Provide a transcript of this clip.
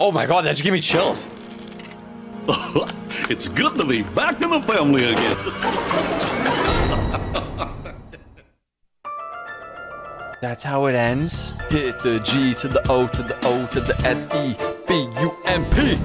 Oh my god, that just gave me chills. it's good to be back in the family again. That's how it ends. Hit the G to the O to the O to the S E B U M P.